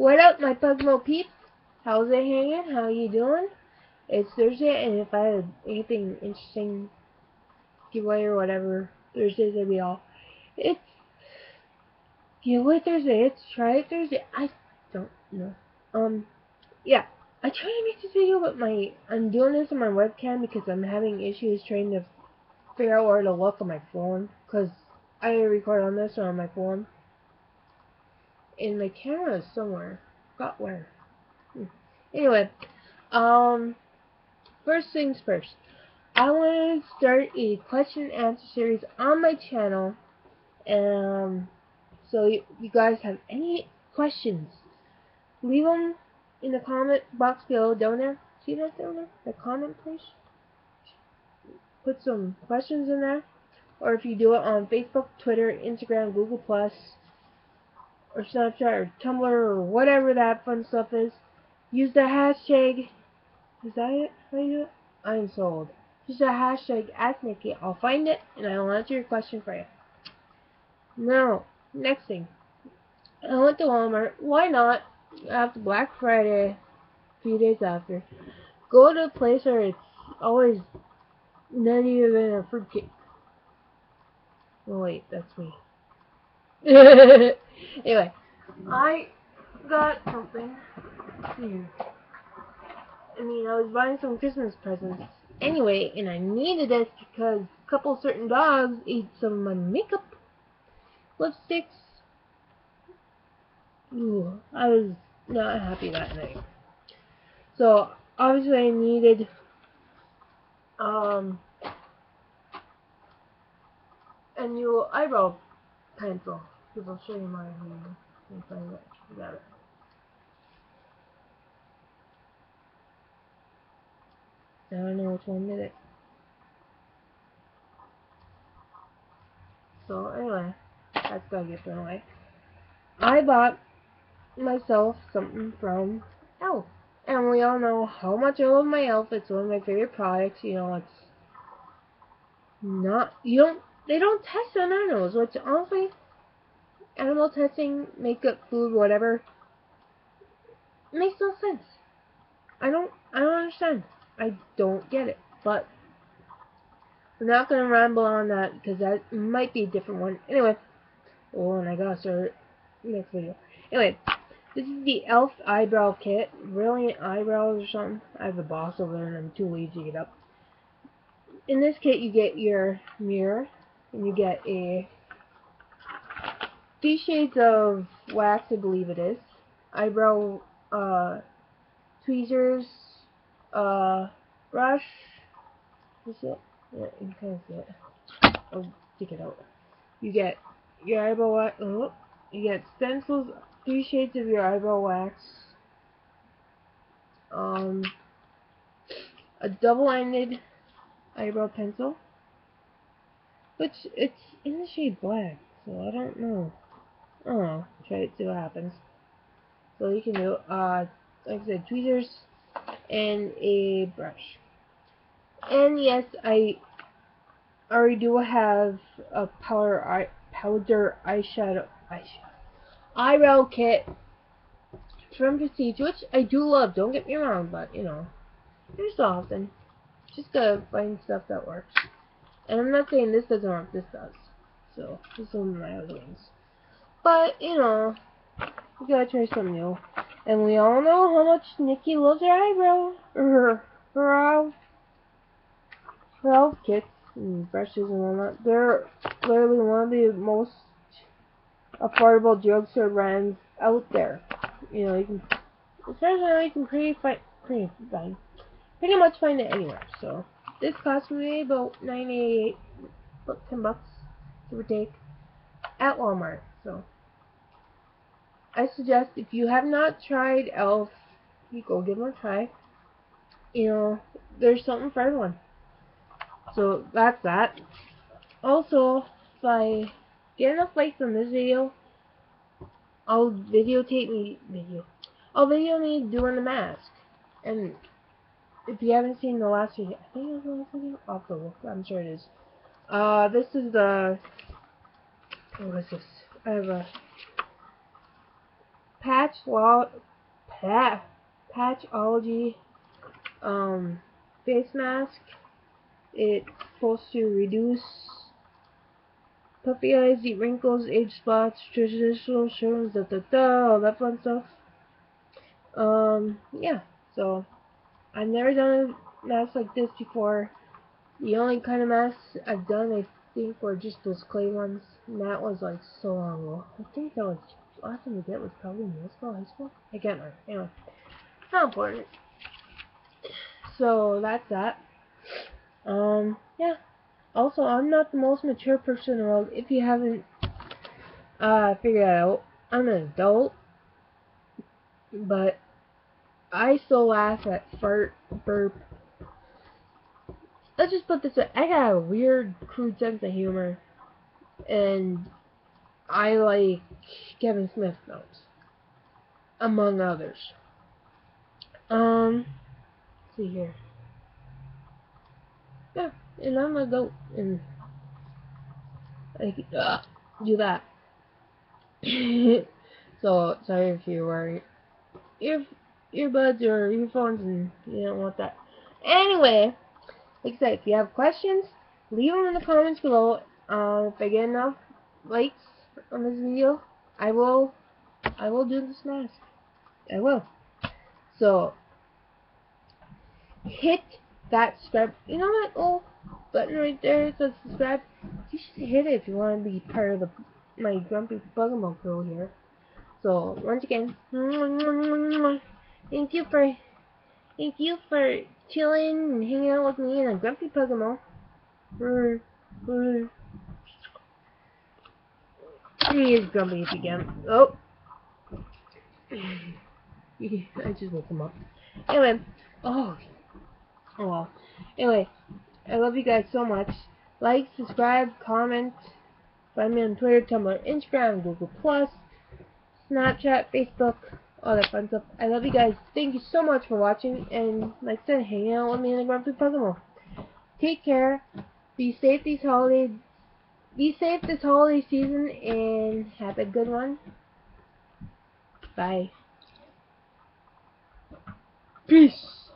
What up, my Pugmo peeps? How's it hanging? How you doing? It's Thursday, and if I have anything interesting giveaway or whatever, Thursdays will be all. It's giveaway Thursday. It's try it Thursday. I don't know. Um, yeah. I try to make this video, but my I'm doing this on my webcam because I'm having issues trying to figure out where to look on my phone because I record on this or on my phone. And my camera somewhere. Got where? Hmm. Anyway, um, first things first. I want to start a question and answer series on my channel. Um, so you, you guys have any questions, leave them in the comment box below down there. See that down there? The comment place? Put some questions in there. Or if you do it on Facebook, Twitter, Instagram, Google Plus, or Snapchat, or Tumblr, or whatever that fun stuff is, use the hashtag. Is that it? How you do it? I'm sold. Use the hashtag Ask Nikki. I'll find it and I will answer your question for you. Now, next thing. I went to Walmart. Why not? After Black Friday, a few days after, go to a place where it's always not even a fruitcake. Oh wait, that's me. anyway, I got something here. I mean, I was buying some Christmas presents anyway, and I needed this because a couple certain dogs ate some of my makeup, lipsticks. Ooh, I was not happy that night. So, obviously I needed, um, a new eyebrow pencil. Because I'll show you mine here. If I got it. I don't know which one did it. So anyway, that's gotta get thrown away. I bought myself something from Elf. And we all know how much I love my Elf. It's one of my favorite products. You know, it's not, you don't, they don't test on animals, which honestly, animal testing, makeup, food, whatever, It makes no sense. I don't, I don't understand. I don't get it. But we're not going to ramble on that because that might be a different one. Anyway, oh, and I got to next video. Anyway, this is the e.l.f. eyebrow kit. Brilliant eyebrows or something. I have the boss over there and I'm too lazy to get up. In this kit, you get your mirror and you get a three shades of wax, I believe it is. Eyebrow uh, tweezers, uh, brush. Is it? Yeah, you can see it. I'll take it out. You get your eyebrow wax. Oh, you get stencils, three shades of your eyebrow wax. Um, a double-ended eyebrow pencil, which it's in the shade black, so I don't know. Oh, try it, see what happens. So you can do, uh, like I said, tweezers, and a brush. And yes, I already do have a powder eye powder eyeshadow eyeshadow eyebrow kit from Prestige, which I do love. Don't get me wrong, but you know, every so often, just gotta find stuff that works. And I'm not saying this doesn't work. This does. So this is one of my other ones. But you know, you gotta try something new. And we all know how much Nikki loves her eyebrow, her, her elf kits and brushes and all that. They're literally one of the most affordable drugstore brands out there. You know, you can, especially you can pretty find, pretty pretty much find it anywhere. So this cost me about ninety-eight, about ten bucks, give or take, at Walmart. So. I suggest if you have not tried e.l.f., you go give them a try. You know, there's something for everyone. So that's that. Also, if I get enough likes on this video, I'll videotape me video. I'll video me doing the mask. And if you haven't seen the last video, I think it was the last video. I'll. I'm sure it is. Uh, this is the. What is this? I have a patch patchology um face mask. It's supposed to reduce puffy eyes, deep wrinkles, age spots, traditional shirts, da da da, all that fun stuff. Um, yeah, so I've never done a mask like this before. The only kind of mask I've done, I think, were just those clay ones, and that was like so long ago. I think that was last time we did was probably middle school, high school. I can't remember. Anyway, not important. So that's that. Um, yeah. Also, I'm not the most mature person in the world. If you haven't uh, figured that out, I'm an adult, but I still laugh at fart, burp. Let's just put this way. I got a weird, crude sense of humor, and I like Kevin Smith films, among others. Um, see here. Yeah, and I'm a goat, and I uh, do that. so sorry if you're wearing ear earbuds or earphones and you don't want that. Anyway, like I said, if you have questions, leave them in the comments below. Uh, if I get enough likes on this video, I will, I will do this mask. I will. So, hit that subscribe. You know that little button right there that says subscribe? You should hit it if you want to be part of the my grumpy bugamo crew here. So once again, thank you for thank you for chilling and hanging out with me in a grumpy Pokemon. He is grumpy if you. Oh. I just woke him up. Anyway, oh, oh well. Anyway, I love you guys so much. Like, subscribe, comment. Find me on Twitter, Tumblr, Instagram, Google Plus, Snapchat, Facebook, all that fun stuff. I love you guys. Thank you so much for watching, and like I said, hang out with me in the Grumpy Puzzle. Take care. Be safe these holidays. Be safe this holiday season, and have a good one. Bye. Peace.